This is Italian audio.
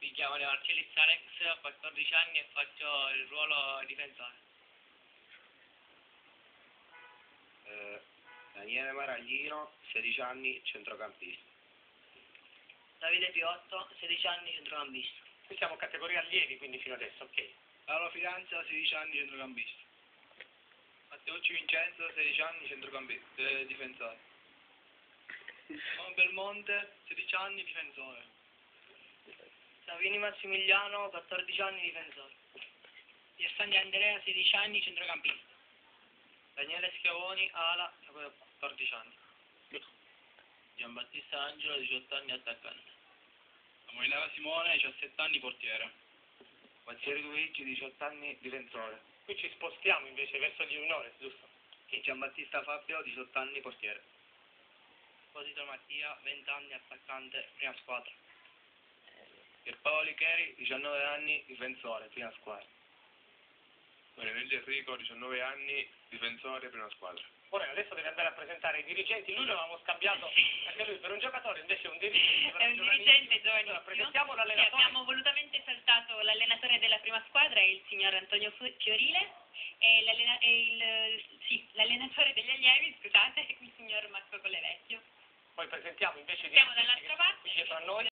Mi chiamo Marcellis Alex, ho 14 anni e faccio il ruolo difensore. Eh, Daniele Maraglino, 16 anni, centrocampista. Davide Piotto, 16 anni, centrocampista. Qui siamo categoria allievi, quindi fino adesso, ok. Paolo Fidanza, 16 anni, centrocampista. Matteucci Vincenzo, 16 anni, centrocampista, eh, difensore. Belmonte, 16 anni, difensore. Savini Massimiliano, 14 anni, difensore. Piersani Andrea, 16 anni, centrocampista. Daniele Schiavoni, ala, 14 anni. Giambattista Angelo, 18 anni, attaccante. Samuelava Simone, 17 anni, portiere. Mazzieri Luigi, 18 anni, difensore. Qui ci spostiamo invece verso gli juniores, giusto? E Giambattista Fabio, 18 anni, portiere. Esposito Mattia, 20 anni, attaccante, prima squadra. Pierpaolo Licheri, 19 anni, difensore, prima squadra. Marinelli Enrico, 19 anni, difensore, prima squadra. Ora adesso deve andare a presentare i dirigenti, lui lo avevamo scambiato anche lui per un giocatore, invece è un dirigente. È un dirigente Allora, giovanissimo. presentiamo Sì, l'allenatore. abbiamo volutamente saltato l'allenatore della prima squadra, il signor Antonio Fiorile, e, l'allena- e il, sì, l'allenatore degli allievi, scusate, il signor Marco Collevecchio. Poi presentiamo invece i Siamo dirigenti dall'altra che sono parte. qui dietro a noi.